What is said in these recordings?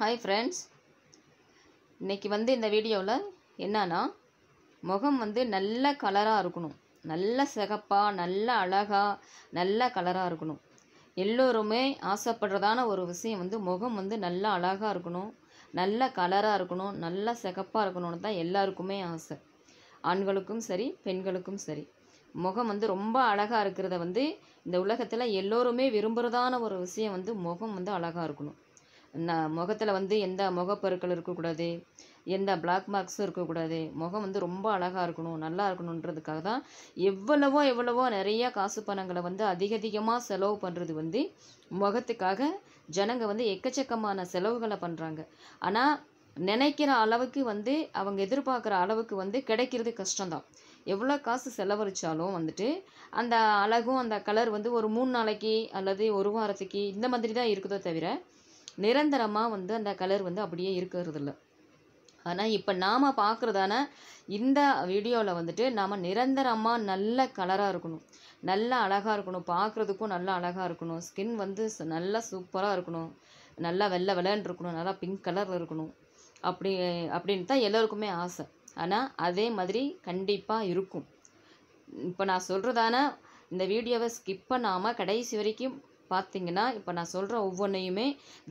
Hi friends இன்றைக்கி வந்து இந்த வீடியோவில் என்னன்னா முகம் வந்து நல்ல கலராக இருக்கணும். நல்ல சிகப்பாக நல்ல அழகாக நல்ல கலராக இருக்கணும். எல்லோருமே ஆசைப்படுறதான ஒரு விஷயம் வந்து முகம் வந்து நல்ல அழகாக இருக்கணும் நல்ல கலராக இருக்கணும் நல்ல சிகப்பாக இருக்கணும்னு தான் எல்லாருக்குமே ஆசை. ஆண்களுக்கும் சரி பெண்களுக்கும் சரி. முகம் வந்து ரொம்ப அழகாக இருக்கிறத வந்து இந்த உலகத்தில் எல்லோருமே விரும்புகிறதான ஒரு விஷயம் வந்து முகம் வந்து அழகாக இருக்கணும். நான் முகத்தில் வந்து எந்த முகப்பருக்கள் இருக்கக்கூடாது எந்த பிளாக் மார்க்ஸும் இருக்கக்கூடாது முகம் வந்து ரொம்ப அழகாக இருக்கணும் நல்லா இருக்கணுன்றதுக்காக தான் எவ்வளவோ எவ்வளவோ நிறைய காசு பணங்களை வந்து அதிக அதிகமாக செலவு பண்ணுறது வந்து முகத்துக்காக ஜனங்க வந்து எக்கச்சக்கமான செலவுகளை பண்ணுறாங்க ஆனால் நினைக்கிற அளவுக்கு வந்து அவங்க எதிர்பார்க்குற அளவுக்கு வந்து கிடைக்கிறது கஷ்டம்தான் எவ்வளோ காசு செலவழித்தாலும் வந்துட்டு அந்த அழகும் அந்த கலர் வந்து ஒரு மூணு நாளைக்கு அல்லது ஒரு வாரத்துக்கு இந்த மாதிரி தான் இருக்குதோ தவிர நிரந்தரமாக வந்து அந்த கலர் வந்து அப்படியே இருக்கிறது இல்லை ஆனால் இப்போ நாம் பார்க்குறதான இந்த வீடியோவில் வந்துட்டு நாம் நிரந்தரமாக நல்ல கலராக இருக்கணும். நல்ல அழகாக இருக்கணும். பார்க்குறதுக்கும் நல்ல அழகாக இருக்கணும். ஸ்கின் வந்து ச- நல்லா சூப்பராக இருக்கணும். நல்லா வெள்ளை வெள்ளன்னு இருக்கணும். நல்லா பிங்க் கலரில் இருக்கணும். அப்படி அப்படின்னு தான் எல்லோருக்குமே ஆசை. ஆனால் அதே மாதிரி கண்டிப்பாக இருக்கும். இப்போ நான் சொல்கிறதான இந்த வீடியோவை ஸ்கிப் பண்ணாமல் கடைசி வரைக்கும் பார்த்தீங்கன்னா இப்போ நான் சொல்கிற ஒவ்வொன்றையுமே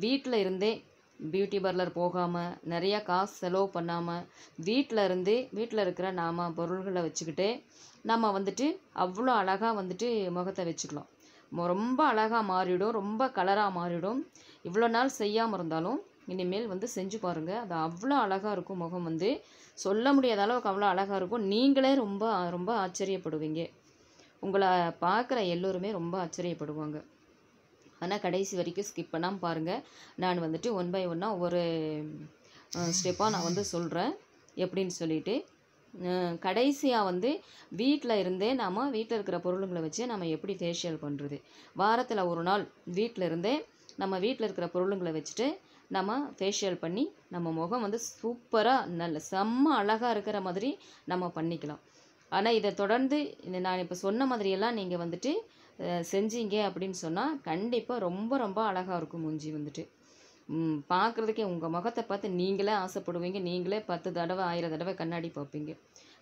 வீட்டில் இருந்தே பியூட்டி பார்லர் போகாமல் நிறையா காசு செலவு பண்ணாமல் வீட்டில் இருந்து வீட்டில் இருக்கிற நாம பொருள்களை வச்சுக்கிட்டு நம்ம வந்துட்டு அவ்வளோ அழகாக வந்துட்டு முகத்தை வச்சுக்கலாம். ரொம்ப அழகாக மாறிடும் ரொம்ப கலராக மாறிடும். இவ்வளோ நாள் செய்யாமல் இருந்தாலும் இனிமேல் வந்து செஞ்சு பாருங்கள் அது அவ்வளோ அழகாக இருக்கும் முகம் வந்து. சொல்ல முடியாத அளவுக்கு அவ்வளோ அழகாக இருக்கும். நீங்களே ரொம்ப ரொம்ப ஆச்சரியப்படுவீங்க. உங்களை பார்க்குற எல்லோருமே ரொம்ப ஆச்சரியப்படுவாங்க. ஆனால் கடைசி வரைக்கும் ஸ்கிப் பண்ணாமல் பாருங்கள் நான் வந்துட்டு ஒன் பை ஒன்னாக ஒவ்வொரு ஸ்டெப்பாக நான் வந்து சொல்கிறேன் எப்படின்னு சொல்லிட்டு கடைசியாக வந்து வீட்டில் இருந்தே நாம் வீட்டில் இருக்கிற பொருளுங்களை வச்சு நம்ம எப்படி ஃபேஷியல் பண்ணுறது வாரத்தில் ஒரு நாள் வீட்டில் இருந்தே நம்ம வீட்டில் இருக்கிற பொருளுங்களை வச்சுட்டு நம்ம ஃபேஷியல் பண்ணி நம்ம முகம் வந்து சூப்பராக நல்ல செம்ம அழகாக இருக்கிற மாதிரி நம்ம பண்ணிக்கலாம். ஆனால் இதை தொடர்ந்து இந்த நான் இப்போ சொன்ன மாதிரியெல்லாம் நீங்கள் வந்துட்டு செஞ்சீங்க அப்படின்னு சொன்னால் கண்டிப்பாக ரொம்ப ரொம்ப அழகாக இருக்கும் மூஞ்சி வந்துட்டு. பார்க்குறதுக்கே உங்கள் முகத்தை பார்த்து நீங்களே ஆசைப்படுவீங்க. நீங்களே பத்து தடவை ஆயிரம் தடவை கண்ணாடி பார்ப்பீங்க.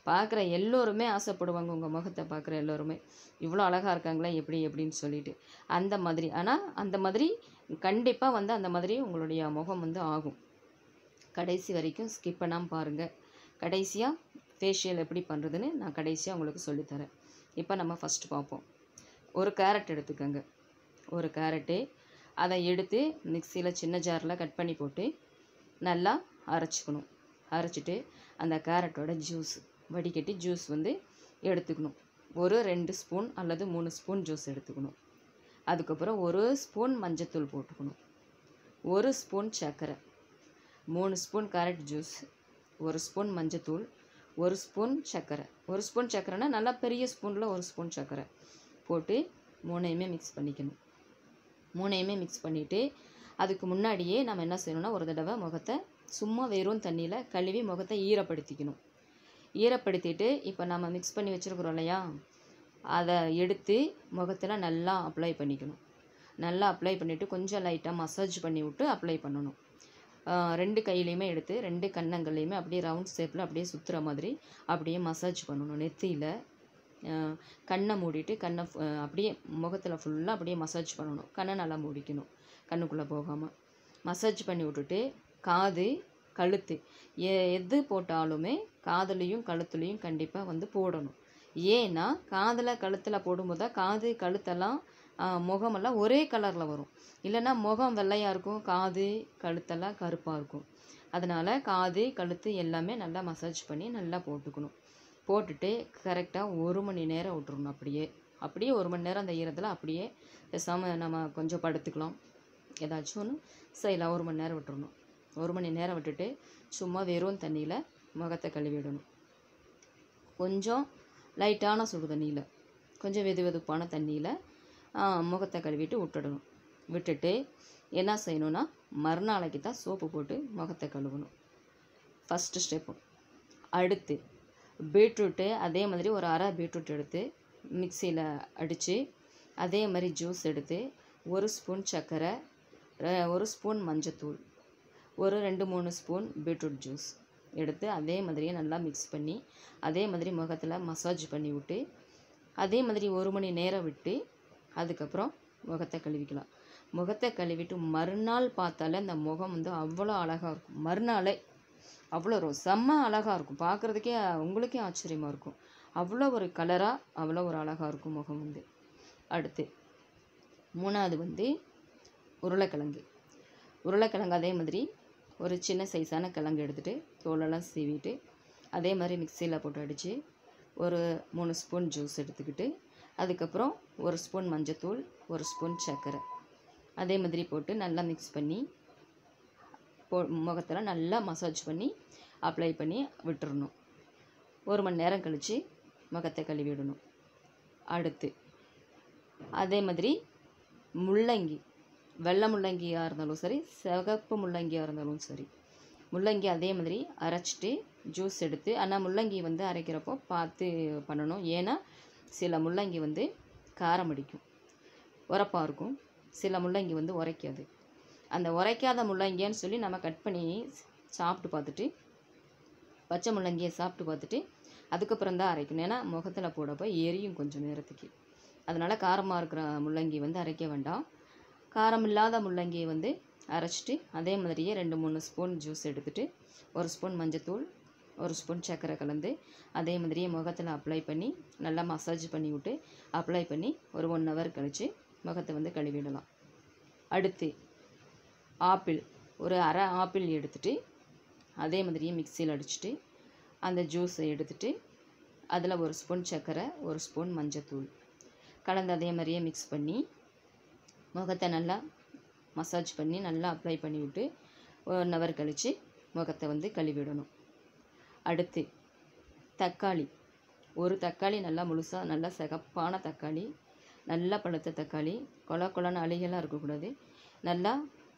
பார்க்குற எல்லோருமே ஆசைப்படுவாங்க உங்கள் முகத்தை பார்க்குற எல்லோருமே. இவ்வளோ அழகாக இருக்காங்களே எப்படி எப்படின்னு சொல்லிட்டு. அந்த மாதிரி. ஆனால் அந்த மாதிரி கண்டிப்பாக வந்து அந்த மாதிரி உங்களுடைய முகம் வந்து ஆகும். கடைசி வரைக்கும் ஸ்கிப் பண்ணாமல் பாருங்கள் கடைசியாக ஃபேஷியல் எப்படி பண்ணுறதுன்னு நான் கடைசியாக உங்களுக்கு சொல்லித்தரேன். இப்போ நம்ம ஃபஸ்ட்டு பார்ப்போம். ஒரு கேரட் எடுத்துக்கோங்க. ஒரு கேரட்டு அதை எடுத்து மிக்சியில் சின்ன ஜாரில் கட் பண்ணி போட்டு நல்லா அரைச்சிக்கணும். அரைச்சிட்டு அந்த கேரட்டோட ஜூஸ் வடிகட்டி ஜூஸ் வந்து எடுத்துக்கணும். ஒரு ரெண்டு ஸ்பூன் அல்லது மூணு ஸ்பூன் ஜூஸ் எடுத்துக்கணும். அதுக்கப்புறம் ஒரு ஸ்பூன் மஞ்சத்தூள் போட்டுக்கணும். ஒரு ஸ்பூன் சர்க்கரை மூணு ஸ்பூன் கேரட் ஜூஸ் ஒரு ஸ்பூன் மஞ்சத்தூள் ஒரு ஸ்பூன் சர்க்கரை. ஒரு ஸ்பூன் சர்க்கரைனா நல்லா பெரிய ஸ்பூனில் ஒரு ஸ்பூன் சர்க்கரை. போட்டு மூணையுமே மிக்ஸ் பண்ணிக்கணும். மூணையுமே மிக்ஸ் பண்ணிவிட்டு அதுக்கு முன்னாடியே நம்ம என்ன செய்யணும்னா ஒரு தடவை முகத்தை சும்மா வெறும் தண்ணியில் கழுவி முகத்தை ஈரப்படுத்திக்கணும். ஈரப்படுத்திட்டு இப்போ நம்ம மிக்ஸ் பண்ணி வச்சுருக்குறோம் இல்லையா? அதை எடுத்து முகத்தில் நல்லா அப்ளை பண்ணிக்கணும். நல்லா அப்ளை பண்ணிவிட்டு கொஞ்சம் லைட்டாக மசாஜ் பண்ணி விட்டு அப்ளை பண்ணணும். ரெண்டு கையிலையுமே எடுத்து ரெண்டு கன்னங்கள்லையுமே அப்படியே ரவுண்ட் ஷேப்பில் அப்படியே சுற்றுற மாதிரி அப்படியே மசாஜ் பண்ணணும் நெத்தியில். கண்ணை மூடிட்டு கண்ணை அப்படியே முகத்தில் ஃபுல்லாக அப்படியே மசாஜ் பண்ணணும். கண்ணை நல்லா மூடிக்கணும். கண்ணுக்குள்ளே போகாமல் மசாஜ் பண்ணி விட்டுட்டு காது கழுத்து. எ எது போட்டாலுமே காதுலேயும் கழுத்துலேயும் கண்டிப்பாக வந்து போடணும். ஏன்னா காதில் கழுத்தில் போடும்போது தான் காது கழுத்தெல்லாம் முகமெல்லாம் ஒரே கலரில் வரும். இல்லைன்னா முகம் வெள்ளையாக இருக்கும் காது கழுத்தெல்லாம் கருப்பாக இருக்கும். அதனால் காது கழுத்து எல்லாமே நல்லா மசாஜ் பண்ணி நல்லா போட்டுக்கணும். போட்டுட்டு கரெக்டாக ஒரு மணி நேரம் விட்டுறணும் அப்படியே. அப்படியே ஒரு மணி நேரம் அந்த ஈரத்தில் அப்படியே பேசாமல் நம்ம கொஞ்சம் படுத்துக்கலாம். ஏதாச்சும் ஒன்று செய்யலாம். ஒரு மணி நேரம் விட்டுறணும். ஒரு மணி நேரம் விட்டுட்டு சும்மா வெறும் தண்ணியில் முகத்தை கழுவிடணும் கொஞ்சம் லைட்டான சுடு தண்ணியில் கொஞ்சம் வெது வெதுப்பான தண்ணியில் முகத்தை கழுவிட்டு விட்டுடணும். விட்டுட்டு என்ன செய்யணும்னா மறுநாளைக்கு தான் சோப்பு போட்டு முகத்தை கழுவணும். ஃபஸ்ட்டு ஸ்டெப்பு அடுத்து பீட்ரூட்டு அதே மாதிரி ஒரு அரை பீட்ரூட் எடுத்து மிக்சியில் அடித்து அதே மாதிரி ஜூஸ் எடுத்து ஒரு ஸ்பூன் சர்க்கரை ஒரு ஸ்பூன் மஞ்சத்தூள் ஒரு ரெண்டு மூணு ஸ்பூன் பீட்ரூட் ஜூஸ் எடுத்து அதே மாதிரியே நல்லா மிக்ஸ் பண்ணி அதே மாதிரி முகத்தில் மசாஜ் பண்ணி விட்டு அதே மாதிரி ஒரு மணி நேரம் விட்டு அதுக்கப்புறம் முகத்தை கழுவிக்கலாம். முகத்தை கழுவிட்டு மறுநாள் பார்த்தாலே அந்த முகம் வந்து அவ்வளோ அழகாக இருக்கும். மறுநாளே அவ்வளோ ஒரு செம்ம அழகாக இருக்கும். பார்க்குறதுக்கே உங்களுக்கே ஆச்சரியமாக இருக்கும். அவ்வளோ ஒரு கலராக அவ்வளோ ஒரு அழகாக இருக்கும் முகம் வந்து. அடுத்து மூணாவது வந்து உருளைக்கிழங்கு. உருளைக்கிழங்கு அதே மாதிரி ஒரு சின்ன சைஸான கிழங்கு எடுத்துகிட்டு தோலெல்லாம் சீவிட்டு அதே மாதிரி மிக்சியில் போட்டு அடித்து ஒரு மூணு ஸ்பூன் ஜூஸ் எடுத்துக்கிட்டு அதுக்கப்புறம் ஒரு ஸ்பூன் மஞ்சத்தூள் ஒரு ஸ்பூன் சர்க்கரை. அதே மாதிரி போட்டு நல்லா மிக்ஸ் பண்ணி போ முகத்தில் நல்லா மசாஜ் பண்ணி அப்ளை பண்ணி விட்டுறணும். ஒரு மணி நேரம் கழித்து முகத்தை கழுவிடணும் அடுத்து அதே மாதிரி முள்ளங்கி வெள்ளை முள்ளங்கியாக இருந்தாலும் சரி சிவப்பு முள்ளங்கியாக இருந்தாலும் சரி முள்ளங்கி அதே மாதிரி அரைச்சிட்டு ஜூஸ் எடுத்து ஆனால் முள்ளங்கி வந்து அரைக்கிறப்போ பார்த்து பண்ணணும். ஏன்னா சில முள்ளங்கி வந்து காரம் அடிக்கும். உரப்பாக இருக்கும். சில முள்ளங்கி வந்து உரைக்காது. அந்த உரைக்காத முள்ளங்கின்னு சொல்லி நம்ம கட் பண்ணி சாப்பிட்டு பார்த்துட்டு பச்சை முள்ளங்கியை சாப்பிட்டு பார்த்துட்டு அதுக்கப்புறம் தான் அரைக்கணும். ஏன்னா முகத்தில் போடப்போ எரியும் கொஞ்சம் நேரத்துக்கு. அதனால் காரமாக இருக்கிற முள்ளங்கி வந்து அரைக்க வேண்டாம். காரம் இல்லாத முள்ளங்கியை வந்து அரைச்சிட்டு அதே மாதிரியே ரெண்டு மூணு ஸ்பூன் ஜூஸ் எடுத்துகிட்டு ஒரு ஸ்பூன் மஞ்சத்தூள் ஒரு ஸ்பூன் சர்க்கரை கலந்து அதே மாதிரியே முகத்தில் அப்ளை பண்ணி நல்லா மசாஜ் பண்ணி விட்டு அப்ளை பண்ணி ஒரு ஒன் ஹவர் கழித்து முகத்தை வந்து கழுவிடலாம். அடுத்து ஆப்பிள் ஒரு அரை ஆப்பிள் எடுத்துகிட்டு அதே மாதிரியே மிக்சியில் அடிச்சுட்டு அந்த ஜூஸை எடுத்துகிட்டு அதில் ஒரு ஸ்பூன் சர்க்கரை ஒரு ஸ்பூன் மஞ்சத்தூள் கலந்து அதே மாதிரியே மிக்ஸ் பண்ணி முகத்தை நல்லா மசாஜ் பண்ணி நல்லா அப்ளை பண்ணி விட்டு ஒன் ஹவர் கழித்து முகத்தை வந்து கழுவிடணும். அடுத்து தக்காளி. ஒரு தக்காளி நல்லா முழுசாக நல்லா சிகப்பான தக்காளி நல்லா பழுத்த தக்காளி கொல கொலன்னு அழுகெல்லாம் இருக்கக்கூடாது. நல்லா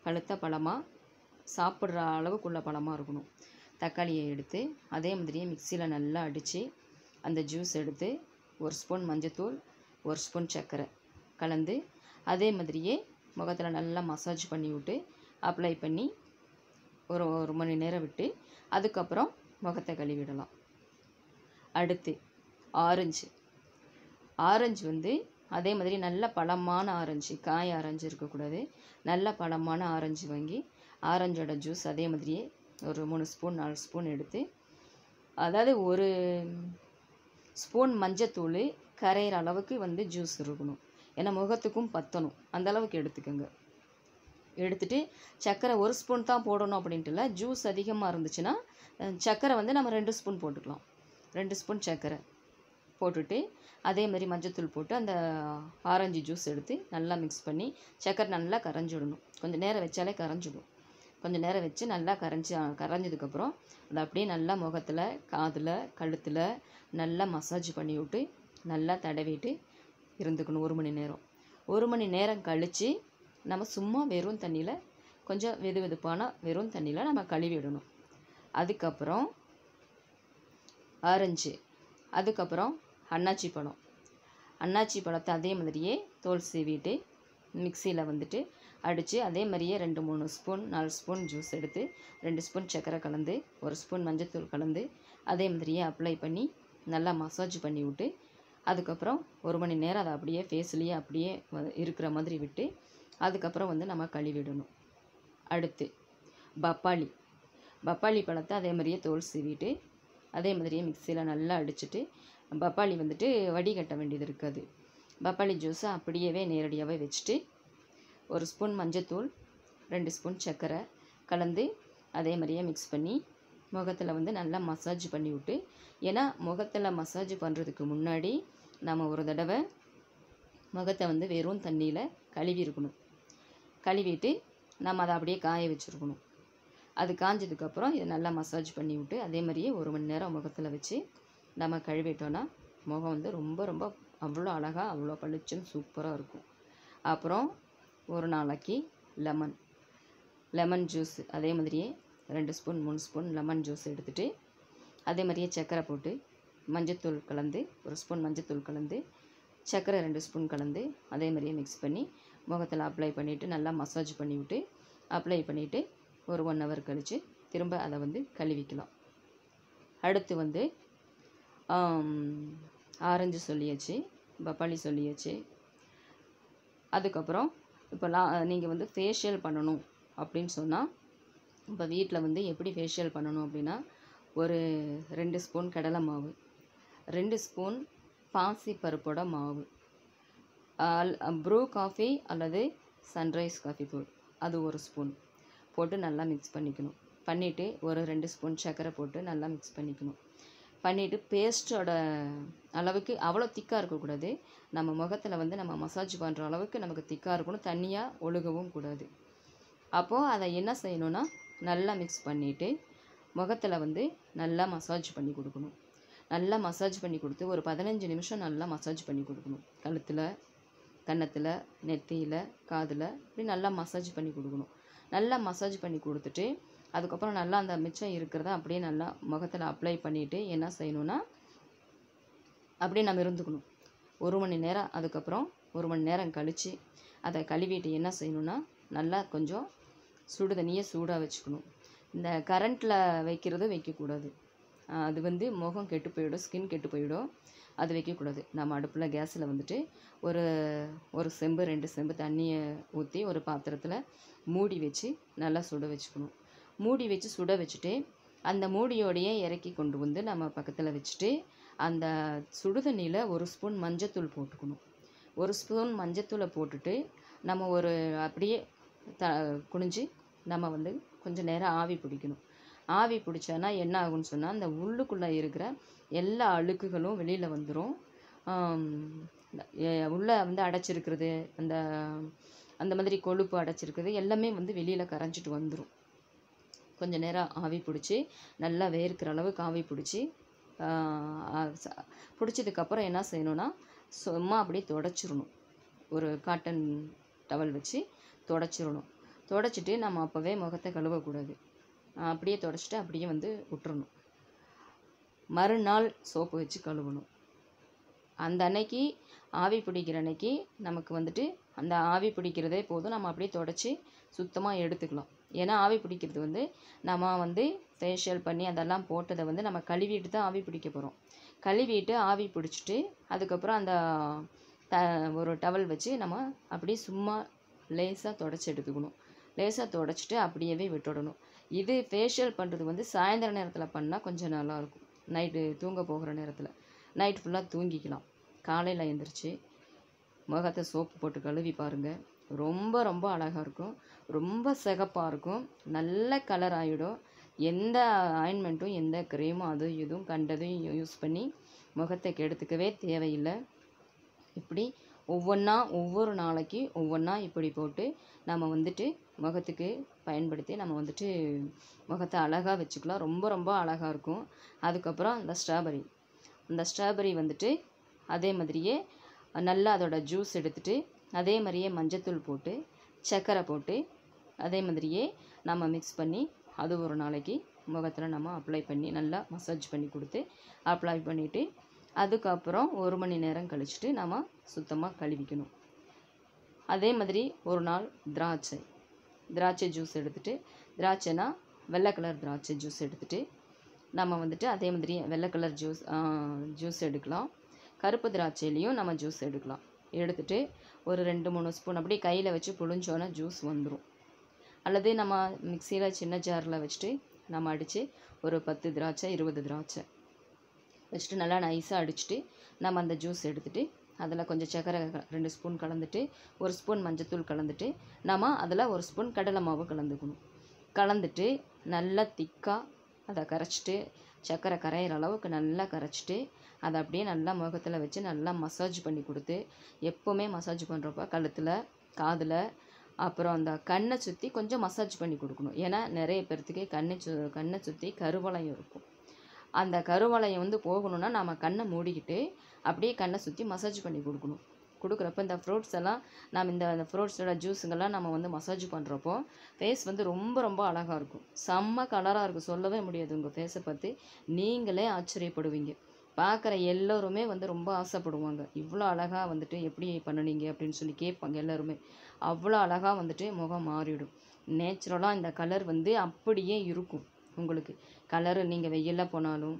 பழுத்த பழமாக சாப்பிட்ற அளவுக்குள்ள பழமாக இருக்கணும். தக்காளியை எடுத்து அதே மாதிரியே மிக்சியில் நல்லா அடித்து அந்த ஜூஸ் எடுத்து ஒரு ஸ்பூன் மஞ்சத்தூள் ஒரு ஸ்பூன் சர்க்கரை கலந்து அதே மாதிரியே முகத்தில் நல்லா மசாஜ் பண்ணி விட்டு அப்ளை பண்ணி ஒரு ஒரு மணி நேரம் விட்டு அதுக்கப்புறம் முகத்தை கழுவிடலாம். அடுத்து ஆரஞ்சு. ஆரஞ்சு வந்து அதே மாதிரி நல்ல பழமான ஆரஞ்சு காய் ஆரஞ்சு இருக்கக்கூடாது. நல்ல பழமான ஆரஞ்சு வாங்கி ஆரஞ்சோட ஜூஸ் அதே மாதிரியே ஒரு மூணு ஸ்பூன் நாலு ஸ்பூன் எடுத்து அதாவது ஒரு ஸ்பூன் மஞ்சத்தூள் கரையிற அளவுக்கு வந்து ஜூஸ் இருக்கணும். ஏன்னா முகத்துக்கும் பத்தணும். அந்த அளவுக்கு எடுத்துக்கோங்க. எடுத்துட்டு சர்க்கரை ஒரு ஸ்பூன் தான் போடணும் அப்படின்ட்டு இல்லை ஜூஸ் அதிகமாக இருந்துச்சுன்னா சர்க்கரை வந்து நம்ம ரெண்டு ஸ்பூன் போட்டுக்கலாம். ரெண்டு ஸ்பூன் சர்க்கரை போட்டுட்டு அதே மாதிரி மஞ்சத்தூள் போட்டு அந்த ஆரஞ்சு ஜூஸ் எடுத்து நல்லா மிக்ஸ் பண்ணி சக்கரை நல்லா கரைஞ்சிடணும். கொஞ்சம் நேரம் வச்சாலே கரைஞ்சிடும். கொஞ்சம் நேரம் வச்சு நல்லா கரைஞ்சி கரைஞ்சதுக்கப்புறம் அதை அப்படியே நல்லா முகத்தில் காதில் கழுத்தில் நல்லா மசாஜ் பண்ணி விட்டு நல்லா தடவிட்டு இருந்துக்கணும் ஒரு மணி நேரம். ஒரு மணி நேரம் கழித்து நம்ம சும்மா வெறும் தண்ணியில் கொஞ்சம் வெது வெதுப்பான வெறும் தண்ணியில் நம்ம கழுவிடணும் அதுக்கப்புறம் ஆரஞ்சு. அதுக்கப்புறம் அன்னாச்சி பழம். அன்னாச்சி பழத்தை அதே மாதிரியே தோல் சீவிட்டு மிக்சியில் வந்துட்டு அடித்து அதே மாதிரியே ரெண்டு மூணு ஸ்பூன் நாலு ஸ்பூன் ஜூஸ் எடுத்து ரெண்டு ஸ்பூன் சர்க்கரை கலந்து ஒரு ஸ்பூன் மஞ்சத்தூள் கலந்து அதே மாதிரியே அப்ளை பண்ணி நல்லா மசாஜ் பண்ணி விட்டு அதுக்கப்புறம் ஒரு மணி நேரம் அதை அப்படியே ஃபேஸ்லேயே அப்படியே வ- இருக்கிற மாதிரி விட்டு அதுக்கப்புறம் வந்து நம்ம கழுவிடணும். அடுத்து பப்பாளி. பப்பாளி பழத்தை அதே மாதிரியே தோல் சீவிட்டு அதே மாதிரியே மிக்சியில் நல்லா அடிச்சுட்டு பப்பாளி வந்துட்டு வடிகட்ட வேண்டியது இருக்காது. பப்பாளி ஜூஸை அப்படியே நேரடியாகவே வச்சுட்டு ஒரு ஸ்பூன் மஞ்சத்தூள் ரெண்டு ஸ்பூன் சர்க்கரை கலந்து அதே மாதிரியே மிக்ஸ் பண்ணி முகத்தில் வந்து நல்லா மசாஜ் பண்ணி விட்டு ஏன்னா முகத்தில் மசாஜ் பண்ணுறதுக்கு முன்னாடி நம்ம ஒரு தடவை முகத்தை வந்து வெறும் தண்ணியில் கழுவி இருக்கணும். கழுவிட்டு நம்ம அதை அப்படியே காய வச்சுருக்கணும். அது காஞ்சதுக்கப்புறம் இதை நல்லா மசாஜ் பண்ணி விட்டு அதே மாதிரியே ஒரு மணி நேரம் முகத்தில் வச்சு நம்ம கழுவிட்டோன்னா முகம் வந்து ரொம்ப ரொம்ப அவ்வளோ அழகாக அவ்வளோ பளிச்சுன்னு சூப்பராக இருக்கும். அப்புறம் ஒரு நாளைக்கு லெமன் லெமன் ஜூஸ் அதே மாதிரியே ரெண்டு ஸ்பூன் மூணு ஸ்பூன் லெமன் ஜூஸ் எடுத்துட்டு அதே மாதிரியே சர்க்கரை போட்டு மஞ்சத்தூள் கலந்து ஒரு ஸ்பூன் மஞ்சத்தூள் கலந்து சர்க்கரை ரெண்டு ஸ்பூன் கலந்து அதே மாதிரியே மிக்ஸ் பண்ணி முகத்தில் அப்ளை பண்ணிவிட்டு நல்லா மசாஜ் பண்ணிவிட்டு அப்ளை பண்ணிவிட்டு ஒரு ஒன் ஹவர் கழித்து திரும்ப அதை வந்து கழுவிக்கலாம். அடுத்து வந்து ஆரஞ்சு சொல்லியாச்சு பப்பாளி சொல்லியாச்சு. அதுக்கப்புறம் இப்போ லா நீங்கள் வந்து ஃபேஷியல் பண்ணணும் அப்படின்னு சொன்னால் இப்போ வீட்டில் வந்து எப்படி ஃபேஷியல் பண்ணணும் அப்படின்னா ஒரு ரெண்டு ஸ்பூன் கடலை மாவு ரெண்டு ஸ்பூன் பாசி பருப்போட மாவு ப்ரூ காஃபி அல்லது சன்ரைஸ் காஃபி தூள் அது ஒரு ஸ்பூன் போட்டு நல்லா மிக்ஸ் பண்ணிக்கணும். பண்ணிவிட்டு ஒரு ரெண்டு ஸ்பூன் சர்க்கரை போட்டு நல்லா மிக்ஸ் பண்ணிக்கணும். பண்ணிவிட்டு பேஸ்ட்டோட அளவுக்கு அவ்வளோ திக்காக இருக்கக்கூடாது. நம்ம முகத்தில் வந்து நம்ம மசாஜ் பண்ணுற அளவுக்கு நமக்கு திக்காக இருக்கணும். தண்ணியாக ஒழுகவும் கூடாது. அப்போது அதை என்ன செய்யணும்னா நல்லா மிக்ஸ் பண்ணிவிட்டு முகத்தில் வந்து நல்லா மசாஜ் பண்ணி கொடுக்கணும். நல்லா மசாஜ் பண்ணி கொடுத்து ஒரு பதினஞ்சு நிமிஷம் நல்லா மசாஜ் பண்ணி கொடுக்கணும். கழுத்தில் கன்னத்தில் நெத்தியில் காதில் இப்படி நல்லா மசாஜ் பண்ணி கொடுக்கணும். நல்லா மசாஜ் பண்ணி கொடுத்துட்டு அதுக்கப்புறம் நல்லா அந்த மிச்சம் இருக்கிறத அப்படியே நல்லா முகத்தில் அப்ளை பண்ணிவிட்டு என்ன செய்யணும்னா அப்படியே நம்ம இருந்துக்கணும். ஒரு மணி நேரம் அதுக்கப்புறம் ஒரு மணி நேரம் கழித்து அதை கழுவிட்டு என்ன செய்யணும்னா நல்லா கொஞ்சம் சுடு தண்ணியை சூடாக வச்சுக்கணும். இந்த கரண்ட்டில் வைக்கிறது வைக்கக்கூடாது. அது வந்து முகம் கெட்டு போயிடும் ஸ்கின் கெட்டு போயிடும். அது வைக்கக்கூடாது. நம்ம அடுப்பில் கேஸில் வந்துட்டு ஒரு ஒரு செம்பு ரெண்டு செம்பு தண்ணியை ஊற்றி ஒரு பாத்திரத்தில் மூடி வச்சு நல்லா சுட வச்சுக்கணும். மூடி வச்சு சுட வச்சுட்டு அந்த மூடியோடையே இறக்கி கொண்டு வந்து நம்ம பக்கத்தில் வச்சுட்டு அந்த சுடுதண்ணியில் ஒரு ஸ்பூன் மஞ்சத்தூள் போட்டுக்கணும். ஒரு ஸ்பூன் மஞ்சத்தூளை போட்டுட்டு நம்ம ஒரு அப்படியே த குனிஞ்சு நம்ம வந்து கொஞ்சம் நேரம் ஆவி பிடிக்கணும். ஆவி பிடிச்சோன்னா என்ன ஆகும்னு சொன்னால் அந்த உள்ளுக்குள்ளே இருக்கிற எல்லா அழுக்குகளும் வெளியில் வந்துடும் உள்ளே வந்து அடைச்சிருக்கிறது அந்த அந்த மாதிரி கொழுப்பு அடைச்சிருக்கிறது எல்லாமே வந்து வெளியில் கரைஞ்சிட்டு வந்துடும் கொஞ்சம் நேரம் ஆவி பிடிச்சி நல்லா வேர்க்கிற அளவுக்கு ஆவி பிடிச்சி பிடிச்சதுக்கப்புறம் என்ன செய்யணும்னா சும்மா அப்படியே தொடச்சிடணும் ஒரு காட்டன் டவல் வச்சு தொடச்சிடணும் தொடச்சிட்டு நம்ம அப்போவே முகத்தை கழுவக்கூடாது. அப்படியே தொடச்சிட்டு அப்படியே வந்து விட்டுறணும். மறுநாள் சோப்பு வச்சு கழுவணும். அந்த அன்னைக்கு ஆவி பிடிக்கிற அன்னைக்கு நமக்கு வந்துட்டு அந்த ஆவி பிடிக்கிறதே போதும். நம்ம அப்படியே தொடச்சி சுத்தமாக எடுத்துக்கலாம். ஏன்னா ஆவி பிடிக்கிறது வந்து நம்ம வந்து ஃபேஷியல் பண்ணி அதெல்லாம் போட்டதை வந்து நம்ம கழுவிட்டு தான் ஆவி பிடிக்க போகிறோம் கழுவிட்டு ஆவி பிடிச்சிட்டு அதுக்கப்புறம் அந்த த ஒரு டவல் வச்சு நம்ம அப்படியே சும்மா லேசாக தொடச்சி எடுத்துக்கணும். லேசாக தொடச்சிட்டு அப்படியே விட்டுடணும். இது ஃபேஷியல் பண்ணுறது வந்து சாயந்தர நேரத்தில் பண்ணால் கொஞ்சம் நல்லாயிருக்கும் நைட்டு தூங்க போகிற நேரத்தில். நைட் ஃபுல்லாக தூங்கிக்கலாம். காலையில் எழுந்திரிச்சு முகத்தை சோப்பு போட்டு கழுவி பாருங்கள் ரொம்ப ரொம்ப அழகாக இருக்கும். ரொம்ப சிகப்பாக இருக்கும். நல்ல கலர் ஆகிடும் எந்த ஆயின்மெண்ட்டும் எந்த க்ரீமும் அதுவும் இதுவும் கண்டதையும் யூஸ் பண்ணி முகத்தை கெடுத்துக்கவே தேவையில்லை. இப்படி ஒவ்வொன்றா ஒவ்வொரு நாளைக்கு ஒவ்வொன்றா இப்படி போட்டு நம்ம வந்துட்டு முகத்துக்கு பயன்படுத்தி நம்ம வந்துட்டு முகத்தை அழகாக வச்சுக்கலாம். ரொம்ப ரொம்ப அழகாக இருக்கும். அதுக்கப்புறம் இந்த ஸ்ட்ராபெரி அந்த ஸ்ட்ராபெரி வந்துட்டு அதே மாதிரியே நல்லா அதோட ஜூஸ் எடுத்துகிட்டு அதே மாதிரியே மஞ்சத்தூள் போட்டு சர்க்கரை போட்டு அதே மாதிரியே நம்ம மிக்ஸ் பண்ணி அது ஒரு நாளைக்கு முகத்தில் நம்ம அப்ளை பண்ணி நல்லா மசாஜ் பண்ணி கொடுத்து அப்ளை பண்ணிவிட்டு அதுக்கப்புறம் ஒரு மணி நேரம் கழிச்சிட்டு நம்ம சுத்தமாக கழுவிக்கணும். அதே மாதிரி ஒரு நாள் திராட்சை. திராட்சை ஜூஸ் எடுத்துகிட்டு திராட்சைனா வெள்ளை கலர் திராட்சை ஜூஸ் எடுத்துட்டு நம்ம வந்துட்டு அதே மாதிரி வெள்ளை கலர் ஜூஸ் ஜூஸ் எடுக்கலாம். கருப்பு திராட்சையிலையும் நம்ம ஜூஸ் எடுக்கலாம். எடுத்துகிட்டு ஒரு ரெண்டு மூணு ஸ்பூன் அப்படியே கையில் வச்சு புழிஞ்சோன்னா ஜூஸ் வந்துடும் அல்லது நம்ம மிக்சியில் சின்ன ஜாரில் வச்சுட்டு நம்ம அடித்து ஒரு பத்து திராட்சை இருபது திராட்சை வச்சுட்டு நல்லா நைஸாக அடிச்சுட்டு நம்ம அந்த ஜூஸ் எடுத்துட்டு அதில் கொஞ்சம் சக்கரை க- ரெண்டு ஸ்பூன் கலந்துட்டு ஒரு ஸ்பூன் மஞ்சத்தூள் கலந்துட்டு நம்ம அதில் ஒரு ஸ்பூன் கடலை மாவு கலந்துக்கணும். கலந்துட்டு நல்லா திக்காக அதை கரைச்சிட்டு சர்க்கரை கரையிற அளவுக்கு நல்லா கரைச்சிட்டு அதை அப்படியே நல்லா முகத்தில் வச்சு நல்லா மசாஜ் பண்ணி கொடுத்து எப்போவுமே மசாஜ் பண்ணுறப்ப கழுத்தில் காதில் அப்புறம் அந்த கண்ணை சுற்றி கொஞ்சம் மசாஜ் பண்ணி கொடுக்கணும். ஏன்னா நிறைய பேர்த்துக்கு கண்ணை சு கண்ணை சுற்றி கருவளையம் இருக்கும். அந்த கருவளையம் வந்து போகணுன்னா நம்ம கண்ணை மூடிக்கிட்டு அப்படியே கண்ணை சுற்றி மசாஜ் பண்ணி கொடுக்கணும். கொடுக்குறப்ப இந்த ஃப்ரூட்ஸ் எல்லாம் நம்ம இந்த இந்த ஃப்ரூட்ஸோட ஜூஸுங்கெல்லாம் நம்ம வந்து மசாஜ் பண்ணுறப்போ ஃபேஸ் வந்து ரொம்ப ரொம்ப அழகாக இருக்கும். செம்ம கலராக இருக்கும். சொல்லவே முடியாது உங்கள் ஃபேஸை பார்த்து நீங்களே ஆச்சரியப்படுவீங்க. பார்க்குற எல்லோருமே வந்து ரொம்ப ஆசைப்படுவாங்க. இவ்வளோ அழகாக வந்துட்டு எப்படி பண்ணுனீங்க அப்படின்னு சொல்லி கேட்பாங்க எல்லோருமே. அவ்வளோ அழகாக வந்துட்டு முகம் மாறிடும். நேச்சுரலாக இந்த கலர் வந்து அப்படியே இருக்கும் உங்களுக்கு. கலரு நீங்கள் வெயிலில் போனாலும்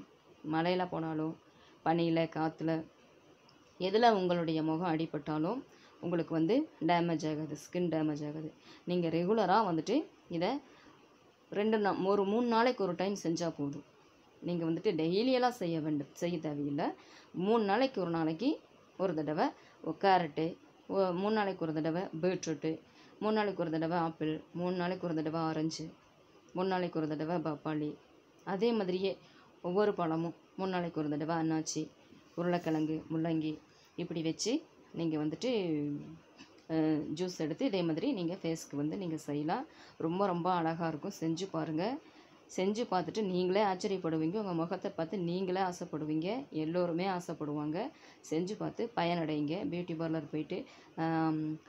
மழையில் போனாலும் பனியில் காற்றுல எதில் உங்களுடைய முகம் அடிபட்டாலும் உங்களுக்கு வந்து டேமேஜ் ஆகாது ஸ்கின் டேமேஜ் ஆகாது. நீங்கள் ரெகுலராக வந்துட்டு இதை ரெண்டு நா ஒரு மூணு நாளைக்கு ஒரு டைம் செஞ்சால் போதும். நீங்கள் வந்துட்டு டெய்லியெல்லாம் செய்ய வேண்டும் செய்ய தேவையில்லை. மூணு நாளைக்கு ஒரு நாளைக்கு ஒரு தடவை கேரட்டு மூணு நாளைக்கு ஒரு தடவை பீட்ரூட்டு மூணு நாளைக்கு ஒரு தடவை ஆப்பிள் மூணு நாளைக்கு ஒரு தடவை ஆரஞ்சு மூணு நாளைக்கு ஒரு தடவை பப்பாளி. அதே மாதிரியே ஒவ்வொரு பழமும் மூணு நாளைக்கு ஒரு தடவை அன்னாச்சி உருளைக்கிழங்கு முள்ளங்கி இப்படி வச்சு நீங்கள் வந்துட்டு ஜூஸ் எடுத்து இதே மாதிரி நீங்கள் ஃபேஸ்க்கு வந்து நீங்கள் செய்யலாம். ரொம்ப ரொம்ப அழகாக இருக்கும். செஞ்சு பாருங்கள் செஞ்சு பார்த்துட்டு நீங்களே ஆச்சரியப்படுவீங்க. உங்கள் முகத்தை பார்த்து நீங்களே ஆசைப்படுவீங்க. எல்லோருமே ஆசைப்படுவாங்க. செஞ்சு பார்த்து பயனடைங்க. பியூட்டி பார்லர் போயிட்டு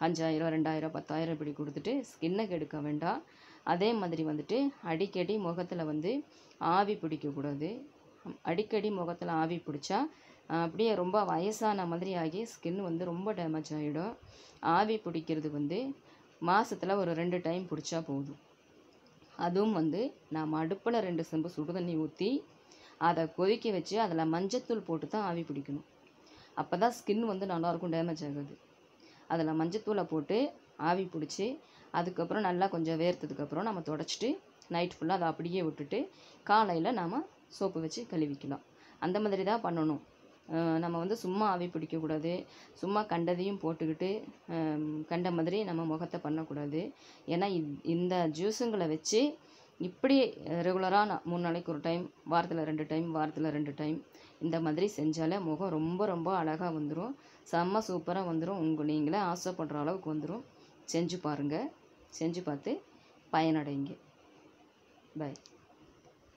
அஞ்சாயிரம் ரெண்டாயிரம் பத்தாயிரம் இப்படி கொடுத்துட்டு ஸ்கின்னை கெடுக்க வேண்டாம். அதே மாதிரி வந்துட்டு அடிக்கடி முகத்தில் வந்து ஆவி பிடிக்கக்கூடாது. அடிக்கடி முகத்தில் ஆவி பிடிச்சா அப்படியே ரொம்ப வயசான மாதிரி ஆகி ஸ்கின் வந்து ரொம்ப டேமேஜ் ஆகிடும் ஆவி பிடிக்கிறது வந்து மாதத்தில் ஒரு ரெண்டு டைம் பிடிச்சா போதும். அதுவும் வந்து நாம் அடுப்பில் ரெண்டு செம்பு சுடு தண்ணி ஊற்றி அதை கொதிக்க வச்சு அதில் மஞ்சத்தூள் போட்டு தான் ஆவி பிடிக்கணும். அப்போ தான் ஸ்கின் வந்து நல்லாயிருக்கும் டேமேஜ் ஆகாது. அதில் மஞ்சத்தூளை போட்டு ஆவி பிடிச்சி அதுக்கப்புறம் நல்லா கொஞ்சம் வேர்த்ததுக்கப்புறம் நம்ம தொடச்சிட்டு நைட் ஃபுல்லாக அதை அப்படியே விட்டுட்டு காலையில் நாம் சோப்பு வச்சு கழுவிக்கலாம். அந்த மாதிரி தான் பண்ணணும். நம்ம வந்து சும்மா ஆவி பிடிக்கக்கூடாது. சும்மா கண்டதையும் போட்டுக்கிட்டு கண்ட மாதிரி நம்ம முகத்தை பண்ணக்கூடாது. ஏன்னா இந்த ஜூஸுங்களை வச்சு இப்படி ரெகுலராக நான் மூணு நாளைக்கு ஒரு டைம் வாரத்தில் ரெண்டு டைம் வாரத்தில் ரெண்டு டைம் இந்த மாதிரி செஞ்சாலே முகம் ரொம்ப ரொம்ப அழகாக வந்துடும் செம்ம சூப்பராக வந்துடும் உங்கள் நீங்களே ஆசைப்படுற அளவுக்கு வந்துடும் செஞ்சு பாருங்கள் செஞ்சு பார்த்து பயனடைங்க. பை.